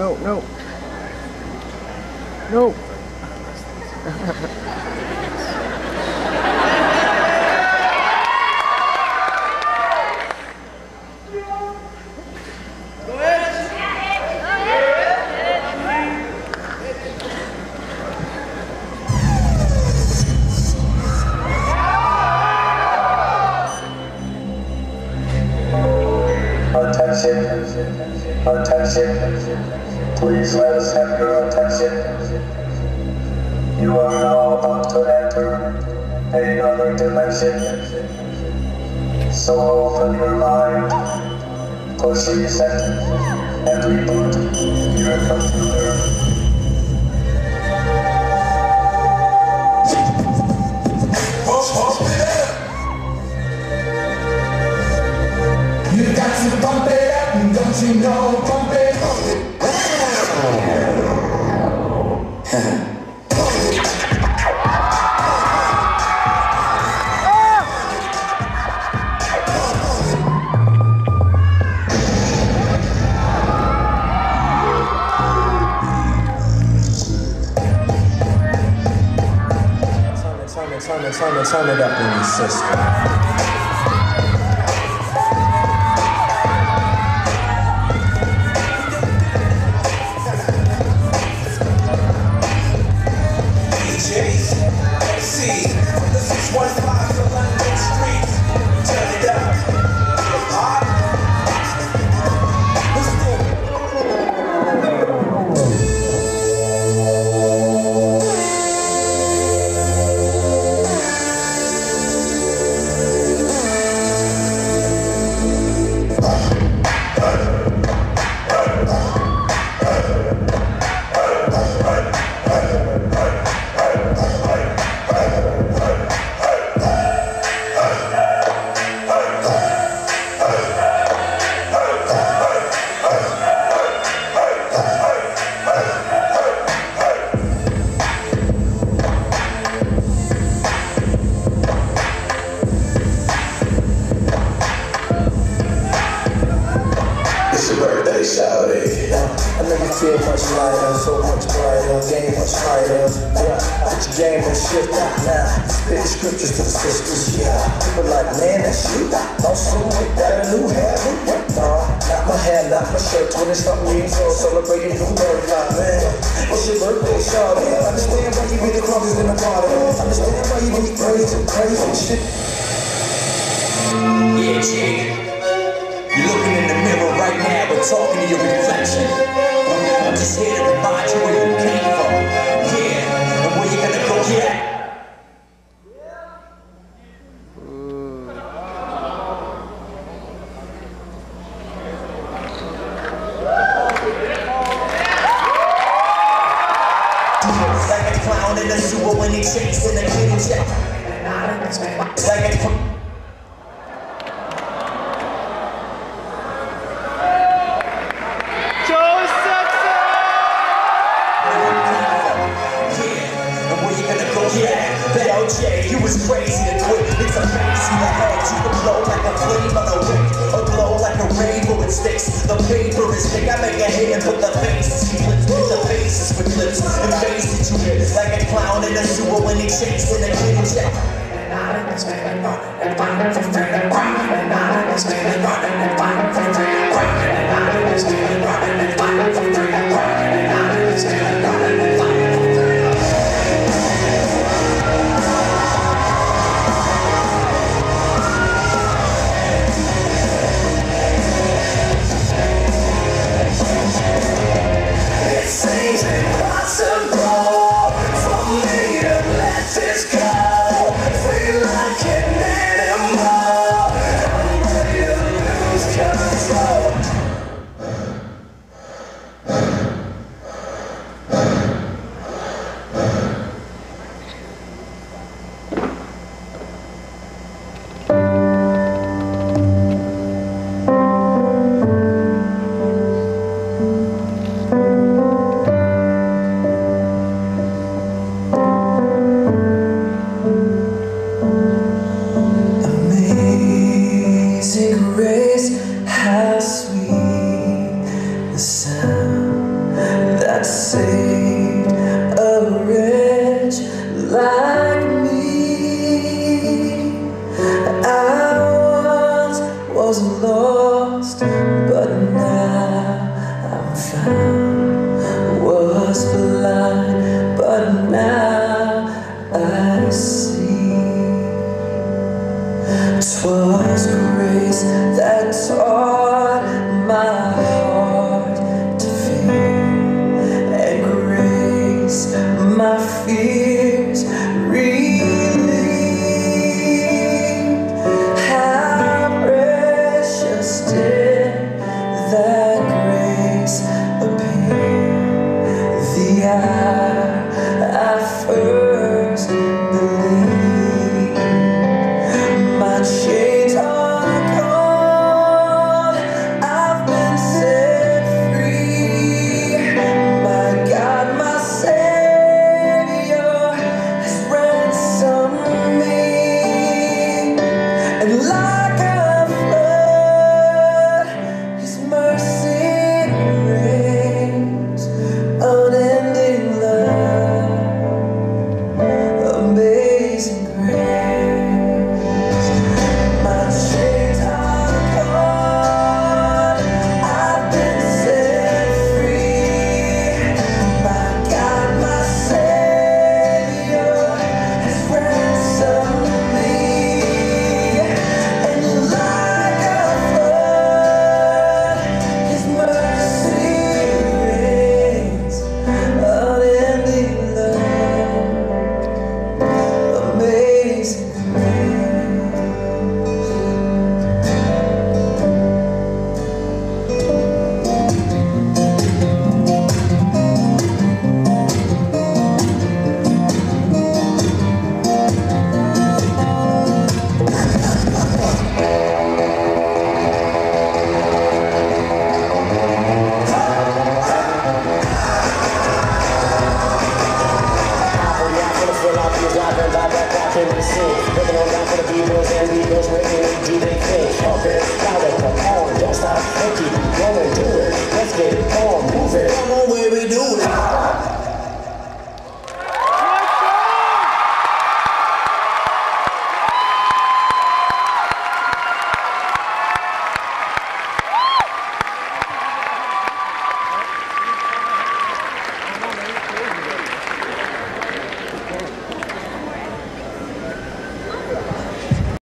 no, no. No. Attention, attention, please let us have your attention. You are now about to enter another dimension. So open your mind, push reset, and reboot your computer. You got to bump it up, don't you know, turn it, turn it, up in your system. Birthday, shawty. I make you feel much lighter, so much brighter, game much higher. Yeah, put your game and shift out now. Spit the scriptures to the sisters, yeah. People like, man, that's you. Also, with that, a new hair. Nah, not my hair, not my shirt. 20 something years old, celebrating new birth. Like, man, what's your birthday, shawty? I understand why you be the clubs in the party. I understand why you be crazy, crazy shit. Yeah, Jig. Talking to your reflection. I'm just here to remind you where you came from. Yeah, and where you're gonna go. Yeah. Like a clown in a when kitty. Like a the blow like a flame on a wick, or glow like a rainbow with sticks. The paper is thick, I make a hit and put the faces flips, the faces for clips, and faces you hit like a clown in a sewer when he chasing a kitty check. It amazing grace, how sweet the sound that saved a rich like me. I once was alone. was grace that taught my Do they think? Pumping, power, come on, don't stop, and